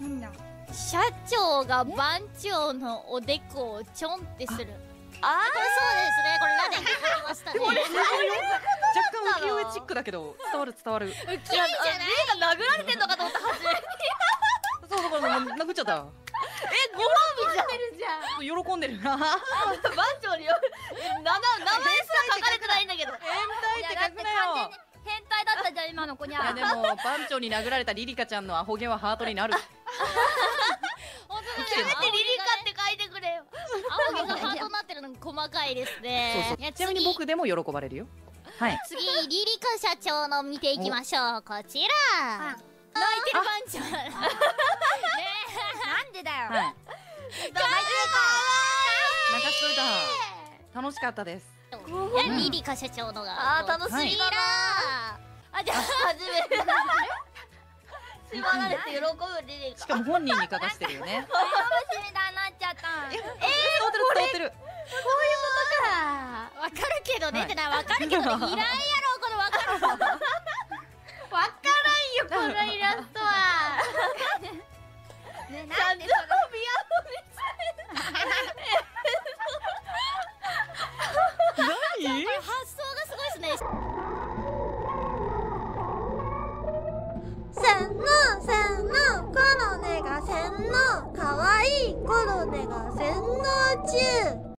なんだ社長が番長のおでこをちょんってする。あこれそうですね。これラデンが書きましたね。若干浮世絵チックだけど伝わる伝わる浮世絵じじゃゃないない殴られてんのかと思った初めそうそうそう殴っちゃったえご褒美じゃんるじゃん喜んでるな番長によえなな名前すら書かれてないんだけど変態って書くなよ変態だったじゃん今の子にゃいやでも番長に殴られたリリカちゃんのアホ毛はハートになる本当だせめてリリカって書いてくれよ。青毛がハートになってるのが細かいですね。そうそう。ちなみに僕でも喜ばれるよ。はい。次次リリカ社長の見ていきましょう。こちら。泣いてる番長。ね なんでだよ。はい。泣かしとい。た。楽しかったです。リリカ社長のが。あー楽しみだな。あじゃあ初めて縛られて喜ぶリリカしかも本人に書かしてるよね。楽しみだなっちゃった伝わってる伝わってる。わかるけどねはい。ってなわかるけどねいらんやろこのわかるわからんよこのイラストは。ねなんでその？何？これ発想がすごいですね。洗脳洗脳コロネが洗脳中。